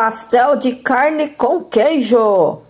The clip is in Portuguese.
pastel de carne com queijo.